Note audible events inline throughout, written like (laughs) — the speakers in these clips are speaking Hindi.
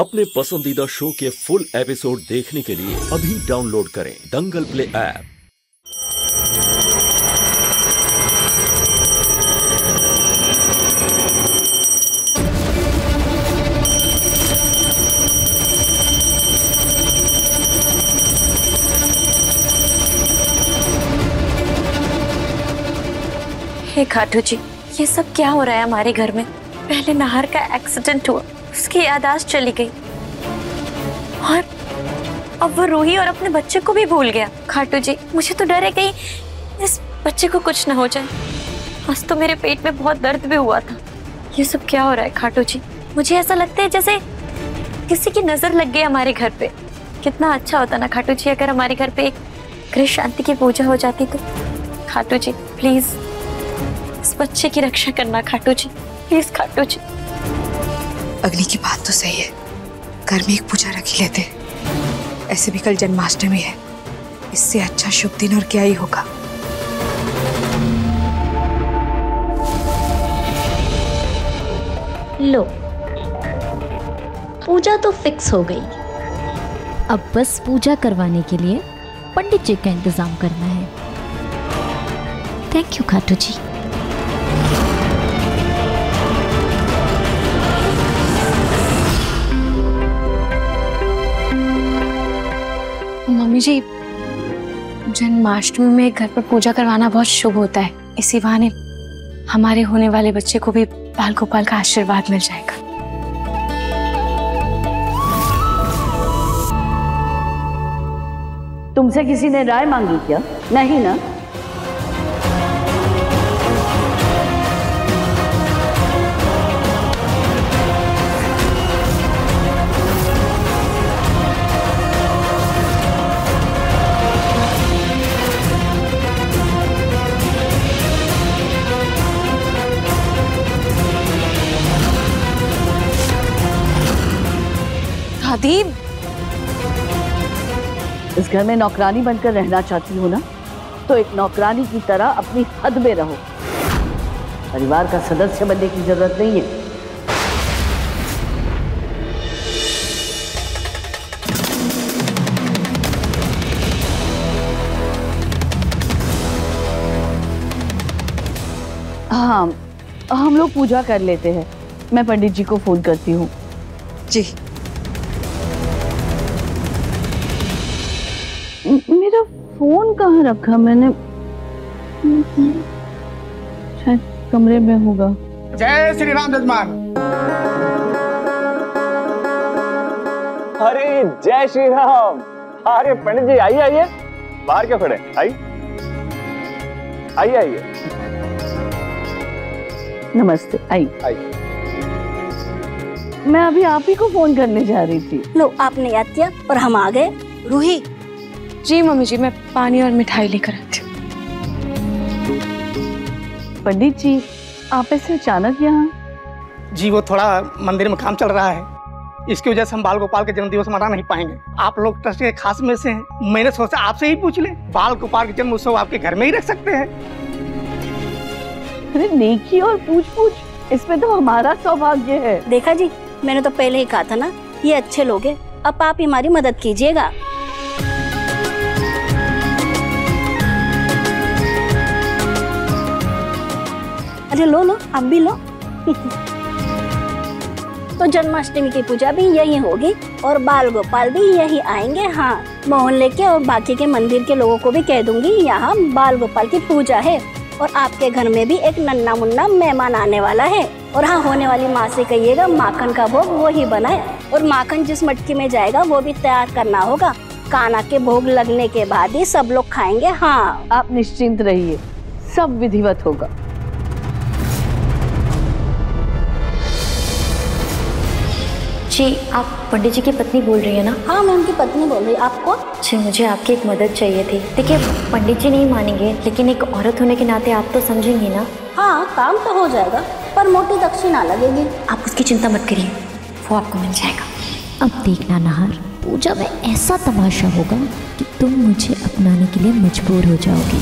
अपने पसंदीदा शो के फुल एपिसोड देखने के लिए अभी डाउनलोड करें दंगल प्ले ऐप। हे खाटू जी, ये सब क्या हो रहा है हमारे घर में? पहले नहर का एक्सीडेंट हुआ। उसकी यादाश्त चली गई। और अब वो रूही और अपने बच्चे को भी भूल गया। खाटू जी, मुझे तो डर है कहीं इस बच्चे को कुछ ना हो जाए। आज तो मेरे पेट में बहुत दर्द भी हुआ था। ये सब क्या हो रहा है खाटू जी? मुझे ऐसा लगता है जैसे किसी की नज़र लग गई हमारे घर पे। कितना अच्छा होता ना खाटू जी, अगर हमारे घर पे गृह शांति की पूजा हो जाती तो। खाटू जी प्लीज़ इस बच्चे की रक्षा करना खाटू जी। प्लीज़ खाटू जी। अग्नि की बात तो सही है। घर में एक पूजा रखी लेते। ऐसे भी कल जन्माष्टमी है। इससे अच्छा शुभ दिन और क्या ही होगा। लो, पूजा तो फिक्स हो गई। अब बस पूजा करवाने के लिए पंडित जी का इंतज़ाम करना है। Thank you Khatu ji. Mummy ji Janmashtami में घर पर पूजा करवाना बहुत शुभ होता है। इसी बहाने हमारे होने वाले बच्चे को भी बाल गोपाल का आशीर्वाद मिल जाएगा। तुमसे किसी ने राय मांगी क्या? नहीं ना? दादी इस घर में नौकरानी बनकर रहना चाहती हो ना? तो एक नौकरानी की तरह अपनी हद में रहो। परिवार का सदस्य बनने की ज़रूरत नहीं है। हाँ हम लोग पूजा कर लेते हैं। मैं पंडित जी को फ़ोन करती हूँ। जी। फ़ोन कहाँ रखा मैंने? शायद कमरे में होगा। जय श्री राम जजमान। अरे जय श्री राम। अरे पंडित जी आइए आइए। बाहर क्यों खड़े आइए। आइए आइए। नमस्ते आई आई मैं अभी आप ही को फ़ोन करने जा रही थी। लो आपने याद किया और हम आ गए? रूही जी मम्मी जी मैं पानी और मिठाई लेकर आती हूँ। पंडित जी आप ऐसे अचानक यहाँ? जी वो थोड़ा मंदिर में काम चल रहा है। इसकी वजह से हम बाल गोपाल के जन्मदिवस मना नहीं पाएँगे। आप लोग ट्रस्ट के खास में से हैं। मैंने सोचा आपसे ही पूछ ले। बाल गोपाल के जन्म उत्सव आपके घर में ही रख सकते हैं। अरे नेकी और पूछ पूछ इसमें तो हमारा सौभाग्य है। देखा जी मैंने तो पहले ही कहा था ना ये अच्छे लोग हैं। अब आप हमारी मदद कीजिएगा। अरे लो लो, आप भी लो। तो जन्माष्टमी की पूजा भी यही होगी और बाल गोपाल भी यही आएँगे। हाँ मोहल्ले के और बाकी के मंदिर के लोगों को भी कह दूँगी, यहाँ बाल गोपाल की पूजा है और आपके घर में भी एक नन्ना मुन्ना मेहमान आने वाला है। और हाँ होने वाली माँ से कहिएगा, माखन का भोग वो ही बनाए और माखन जिस मटकी में जाएगा, वो भी तैयार करना होगा। काना के भोग लगने के बाद ही सब लोग खाएँगे। हाँ। आप निश्चिंत रहिए, सब विधिवत होगा। जी आप पंडित जी की पत्नी बोल रही है ना? हाँ मैं उनकी पत्नी बोल रही आपको? जी मुझे आपकी एक मदद चाहिए थी। देखिए पंडित जी नहीं मानेंगे लेकिन एक औरत होने के नाते आप तो समझेंगी ना? हाँ काम तो हो जाएगा पर मोटी दक्षिणा लगेगी। आप उसकी चिंता मत करिए वो आपको मिल जाएगा। अब देखना नहार पूजा में ऐसा तमाशा होगा कि तुम मुझे अपनाने के लिए मजबूर हो जाओगी।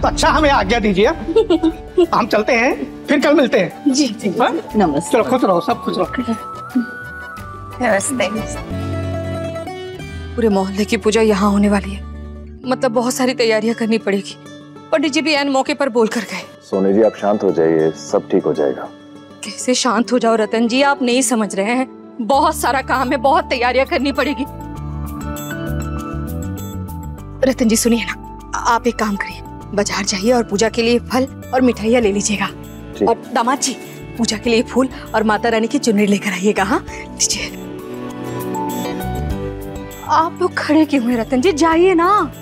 तो अच्छा हमें आज्ञा दीजिए। (laughs) हम चलते हैं फिर कल मिलते हैं। जी। हाँ? नमस्ते। चलो खुश रहो सब खुश रहो। नमस्ते। पूरे मोहल्ले की पूजा यहाँ होने वाली है। मतलब बहुत सारी तैयारियाँ करनी पड़ेगी। पंडित जी भी एन मौके पर बोल कर गए। सोनी जी आप शांत हो जाइए सब ठीक हो जाएगा। कैसे शांत हो जाओ रतन जी आप नहीं समझ रहे हैं। बहुत सारा काम है बहुत तैयारियाँ करनी पड़ेगी। रतन जी सुनिए ना आप एक काम करिए। बाज़ार जाइए और पूजा के लिए फल और मिठाइयाँ ले लीजिएगा। और दामाद जी पूजा के लिए फूल और माता रानी की चुनरी लेकर आइएगा हाँ? लीजिए। आप लोग खड़े क्यों हैं रतन जी? जाइए ना।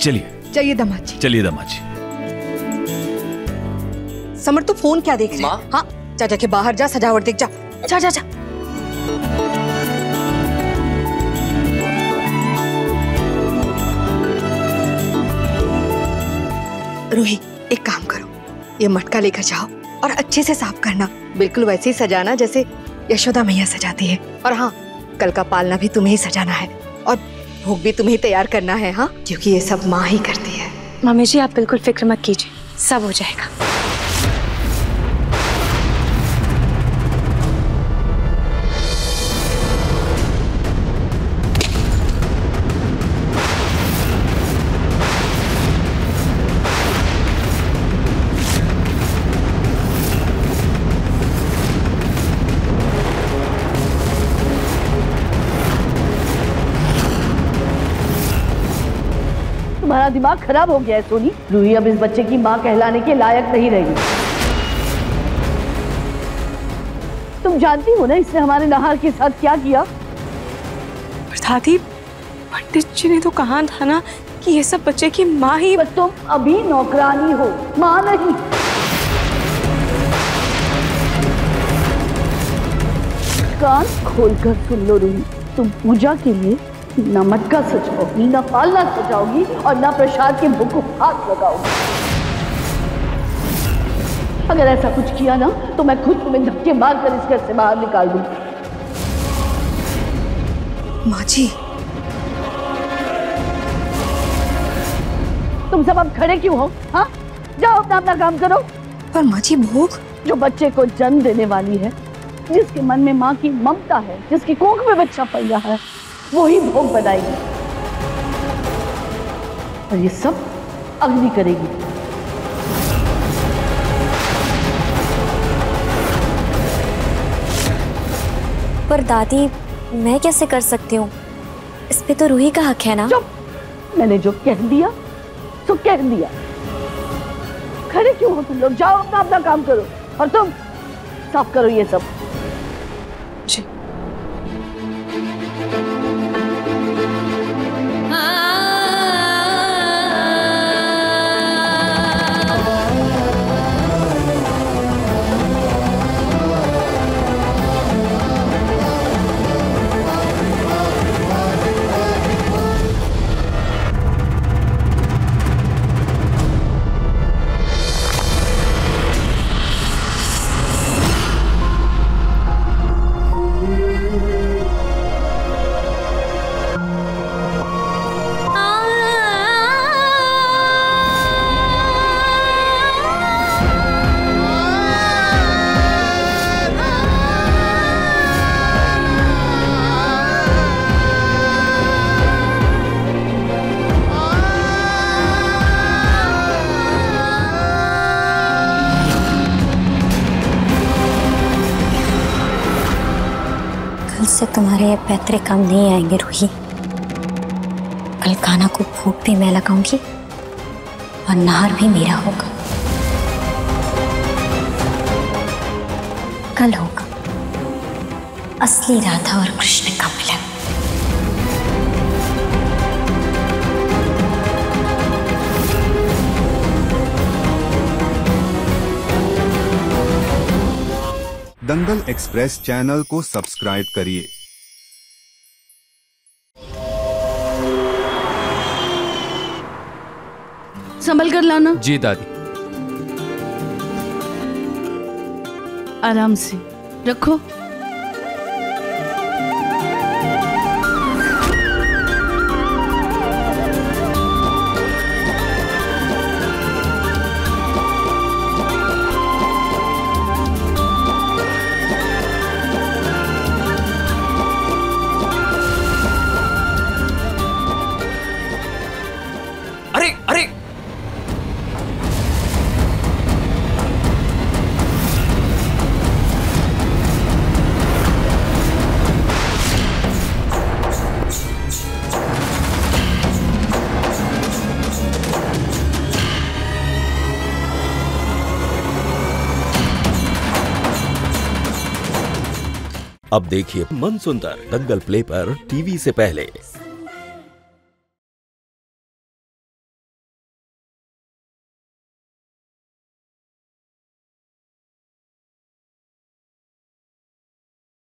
चलिए। जाइए दामाद जी चलिए दामाद जी समर तू फ़ोन क्या देख रहा है? हाँ जा जाके बाहर जा सजावट देख जा। जा जा जा। रूही एक काम करो। ये मटका लेकर जाओ और अच्छे से साफ़ करना। बिल्कुल वैसे ही सजाना जैसे यशोदा मैया सजाती है। और हाँ कल का पालना भी तुम्हें ही सजाना है। और भोग भी तुम्हें तैयार करना है हाँ? क्योंकि ये सब माँ ही करती है। मम्मी जी, आप बिल्कुल फ़िक्र मत कीजिए। सब हो जाएगा। तुम्हारा दिमाग खराब हो गया है सोनी। रूही अब इस बच्चे की माँ कहलाने के लायक नहीं रही तुम जानती हो ना इसने हमारे नहार के साथ क्या किया? दादी पंडित जी ने तो कहा था ना कि ये सब बच्चे की माँ ही तुम अभी नौकरानी हो। माँ नहीं। कान खोलकर सुन लो रूही तुम पूजा के लिए न मटका सजाओगी न पालना सजाओगी और न प्रसाद के भूख को हाथ लगाओगी। अगर ऐसा कुछ किया ना तो मैं खुद तुम्हें धक्के मारकर इस घर से बाहर निकाल दूँगी। माँ जी तुम सब अब खड़े क्यों हो हाँ? जाओ अपना अपना काम करो। पर माँ जी भोग? जो बच्चे को जन्म देने वाली है जिसके मन में माँ की ममता है जिसकी कोख में बच्चा पल रहा है वो ही भोग बनाएगी। और ये सब अग्नि करेगी। पर दादी मैं कैसे कर सकती हूँ? इस पे तो रूही का हक है ना? चुप। मैंने जो कह दिया तो कह दिया। खड़े क्यों हो तुम लोग? जाओ अपना अपना काम करो। और तुम साफ़ करो ये सब। ये पैतरे काम नहीं आएँगे, रूही। कल खाना को भूख भी मैं लगाऊँगी और नहार भी मेरा होगा। कल होगा। असली राधा और कृष्ण का मिलन। दंगल एक्सप्रेस चैनल को सब्सक्राइब करिए। संभल कर लाना। जी दादी। आराम से। रखो। अब देखिए मन सुंदर दंगल प्ले पर टीवी से पहले।